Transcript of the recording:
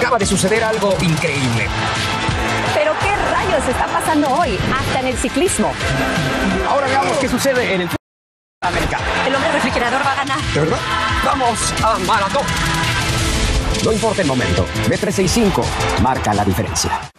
Acaba de suceder algo increíble. Pero qué rayos está pasando hoy, hasta en el ciclismo. Ahora veamos qué sucede en el América. El hombre refrigerador va a ganar. ¿De verdad? Vamos a maratón. No importa el momento. B365 marca la diferencia.